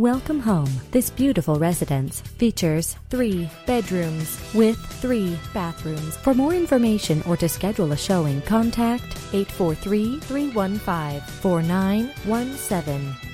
Welcome home. This beautiful residence features three bedrooms with three bathrooms. For more information or to schedule a showing, contact 843 315 4917.